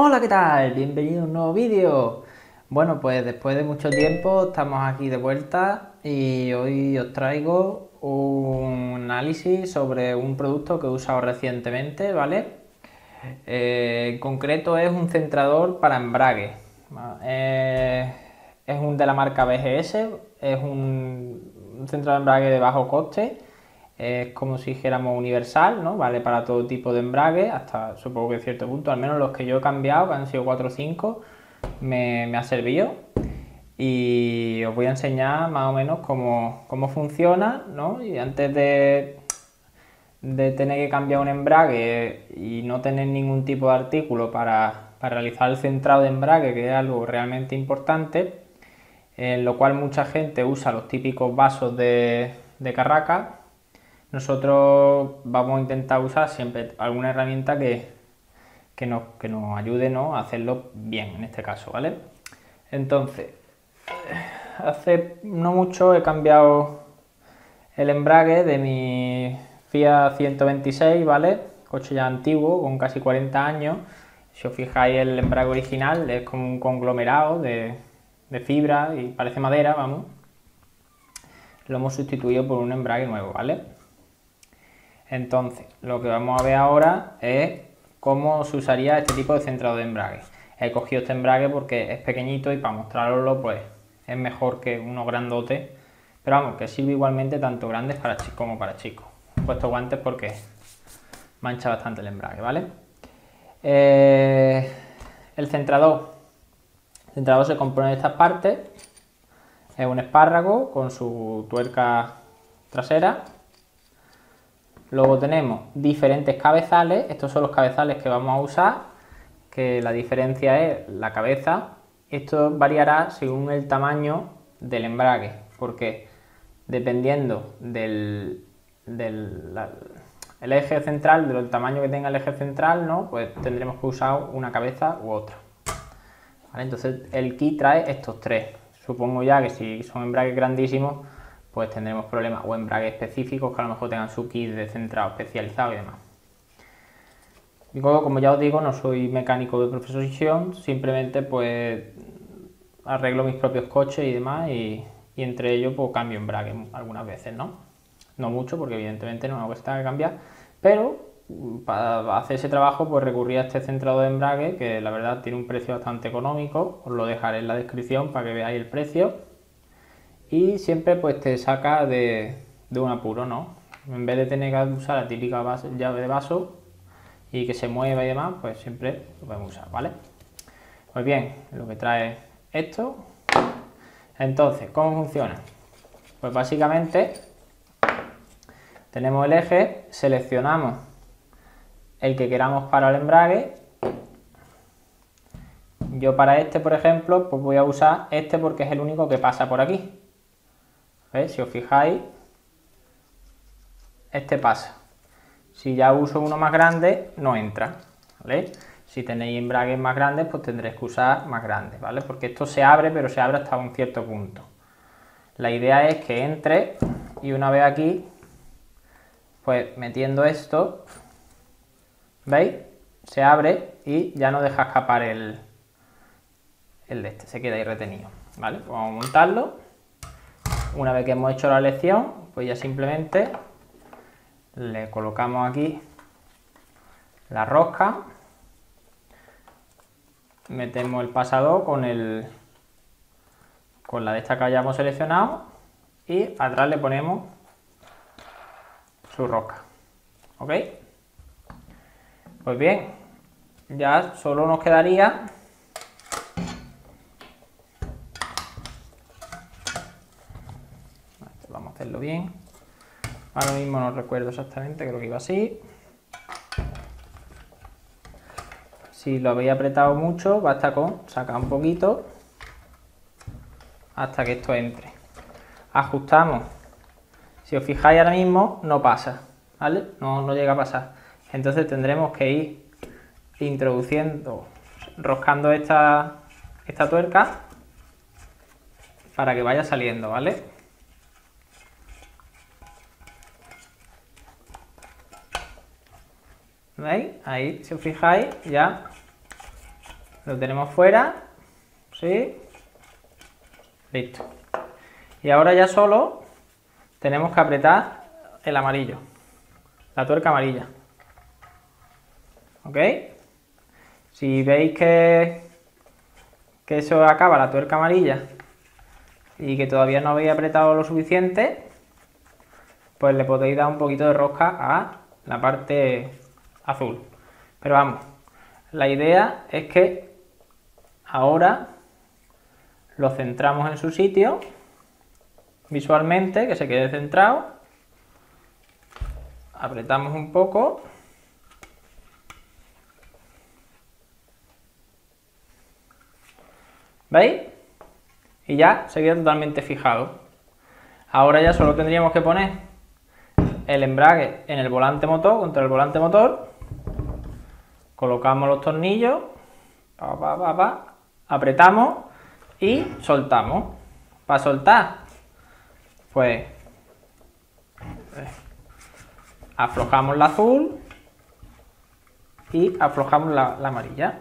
Hola, ¿qué tal? Bienvenido a un nuevo vídeo. Bueno, pues después de mucho tiempo estamos aquí de vuelta y hoy os traigo un análisis sobre un producto que he usado recientemente, ¿vale? Eh, en concreto es un centrador para embrague. Eh, es un de la marca BGS, es un, centrador de embrague de bajo coste es como si dijéramos universal, ¿no? Vale para todo tipo de embrague, hasta supongo que cierto punto, al menos los que yo he cambiado, que han sido 4 o 5, me, ha servido. Y os voy a enseñar más o menos cómo, funciona, ¿no? Y antes de, de tener que cambiar un embrague y no tener ningún tipo de artículo para, para realizar el centrado de embrague, que es algo realmente importante, en lo cual mucha gente usa los típicos vasos de, de carraca, nosotros vamos a intentar usar siempre alguna herramienta que, nos, nos, ayude a hacerlo bien en este caso, ¿vale? Entonces, hace no mucho he cambiado el embrague de mi Fiat 126, ¿vale? Coche ya antiguo, con casi 40 años. Si os fijáis, el embrague original es como un conglomerado de, de fibra y parece madera, vamos. Lo hemos sustituido por un embrague nuevo, ¿vale? Entonces, lo que vamos a ver ahora es cómo se usaría este tipo de centrado de embrague. He cogido este embrague porque es pequeñito y para mostraroslo pues es mejor que uno grandote, pero vamos, que sirve igualmente tanto grandes para como para chicos. He puesto guantes porque mancha bastante el embrague, ¿vale? Eh, el centrador. El centrador se compone de estas partes. Es un espárrago con su tuerca trasera Luego tenemos diferentes cabezales, estos son los cabezales que vamos a usar, que la diferencia es la cabeza. Esto variará según el tamaño del embrague, porque dependiendo del, el eje central, del tamaño que tenga el eje central, ¿no? pues tendremos que usar una cabeza u otra. Entonces el kit trae estos tres. Supongo ya que si son embragues grandísimos, pues tendremos problemas o embragues específicos que a lo mejor tengan su kit de centrado especializado y demás. Y como ya os digo, no soy mecánico de profesión, simplemente pues arreglo mis propios coches y demás y, entre ellos pues cambio embrague algunas veces, ¿no? No mucho porque evidentemente no tenga que cambiar, pero para hacer ese trabajo pues recurrí a este centrado de embrague que la verdad tiene un precio bastante económico, os lo dejaré en la descripción para que veáis el precio y siempre pues te saca de, un apuro, ¿no? En vez de tener que usar la típica llave de vaso y que se mueva y demás, pues siempre lo podemos usar, ¿vale? Pues bien, lo que trae esto. Entonces, ¿cómo funciona? Pues básicamente tenemos el eje, seleccionamos el que queramos para el embrague. Yo para este, por ejemplo, pues voy a usar este porque es el único que pasa por aquí. Si os fijáis, este pasa. Si ya uso uno más grande, no entra. Si tenéis embragues más grandes, pues tendréis que usar más grandes, ¿vale? Porque esto se abre, pero se abre hasta un cierto punto. La idea es que entre y una vez aquí, pues metiendo esto, ¿veis? Se abre y ya no deja escapar el, el de este, se queda ahí retenido, ¿vale? Pues vamos a montarlo. Una vez que hemos hecho la lección, pues ya simplemente le colocamos aquí la rosca, metemos el pasador con el con la de esta que hayamos seleccionado y atrás le ponemos su rosca. ¿Ok? Pues bien, ya solo nos quedaría hacerlo bien. Ahora mismo no recuerdo exactamente, creo que iba así. Si lo habéis apretado mucho, basta con sacar un poquito hasta que esto entre. Ajustamos. Si os fijáis ahora mismo, no pasa, ¿vale? No, no llega a pasar. Entonces tendremos que ir introduciendo, roscando esta, esta tuerca para que vaya saliendo, ¿vale? ¿Veis? Ahí, si os fijáis, ya Lo tenemos fuera. ¿Sí? Listo. Y ahora ya solo tenemos que apretar el amarillo. La tuerca amarilla. ¿Ok? Si veis que, que eso acaba la tuerca amarilla y que todavía no habéis apretado lo suficiente, pues le podéis dar un poquito de rosca a la parte azul. Pero vamos, la idea es que ahora lo centramos en su sitio visualmente, que se quede centrado. Apretamos un poco. ¿Veis? Y ya se queda totalmente fijado. Ahora ya solo tendríamos que poner el embrague en el volante motor, contra el volante motor. Colocamos los tornillos. apretamos y soltamos. Para soltar, pues aflojamos la azul y aflojamos la, la amarilla.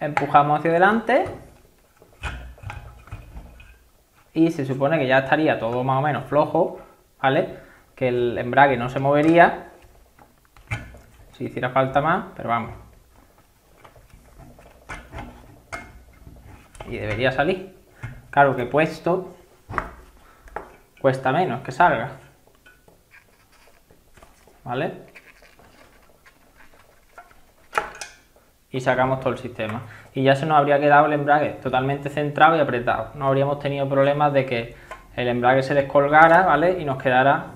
Empujamos hacia adelante y se supone que ya estaría todo más o menos flojo, ¿vale? Que el embrague no se movería si hiciera falta más, pero vamos. Y debería salir. Claro que puesto cuesta menos que salga. ¿Vale? Y sacamos todo el sistema. Y ya se nos habría quedado el embrague totalmente centrado y apretado. No habríamos tenido problemas de que el embrague se descolgara, ¿vale? Y nos quedara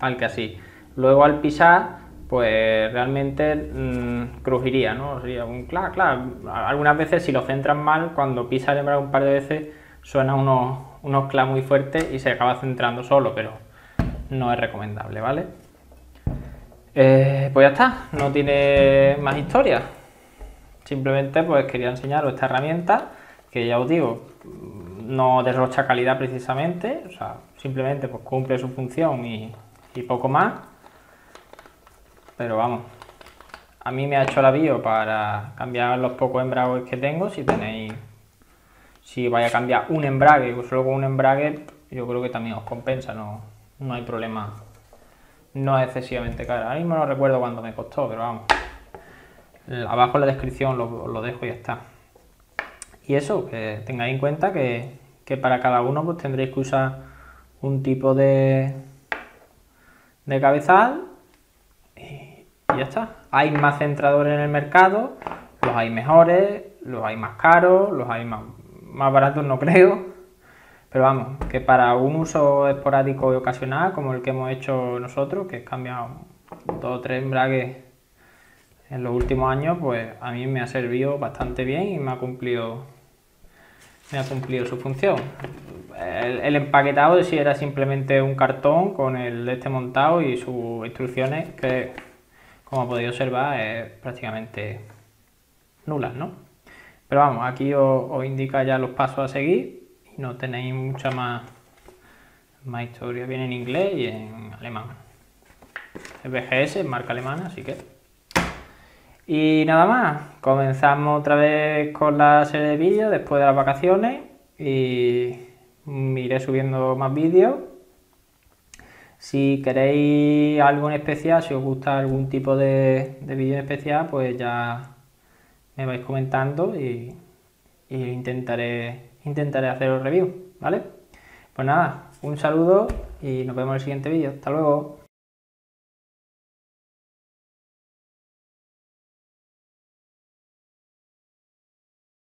al que así. Luego al pisar, pues realmente mmm, crujiría, ¿no? Sería un claro, claro. Algunas veces si lo centran mal, cuando pisa el embrague un par de veces, suena unos, unos clas muy fuertes y se acaba centrando solo, pero no es recomendable, ¿vale? Eh, pues ya está, no tiene más historia. Simplemente pues quería enseñaros esta herramienta que ya os digo, no derrocha calidad precisamente, o sea, simplemente pues cumple su función y poco más. Pero vamos, a mí me ha hecho la bio para cambiar los pocos embragues que tengo. Si tenéis si vaya a cambiar un embrague o solo con un embrague, yo creo que también os compensa, no, no hay problema. No es excesivamente caro. Ahora mismo no recuerdo cuánto me costó, pero vamos. Abajo en la descripción lo, dejo y ya está. Y eso, que tengáis en cuenta que, para cada uno pues tendréis que usar un tipo de, de cabezal ya está. Hay más centradores en el mercado, los hay mejores, los hay más caros, los hay más más baratos no creo, pero vamos, que para un uso esporádico y ocasional, como el que hemos hecho nosotros, que es cambiar dos o tres embragues en los últimos años, pues a mí me ha servido bastante bien y me ha cumplido me ha cumplido su función. El, empaquetado si era simplemente un cartón con el de este montado y sus instrucciones que, como podéis observar, es prácticamente nulas, ¿no? Pero vamos, aquí os, indica ya los pasos a seguir y no tenéis mucha más, más historia. Viene en inglés y en alemán. Es BGS, marca alemana, así que... Y nada más, comenzamos otra vez con la serie de vídeos después de las vacaciones y iré subiendo más vídeos. Si queréis algo en especial, si os gusta algún tipo de, de vídeo en especial, pues ya me vais comentando y, intentaré, intentaré hacer review, ¿vale? Pues nada, un saludo y nos vemos en el siguiente vídeo. Hasta luego.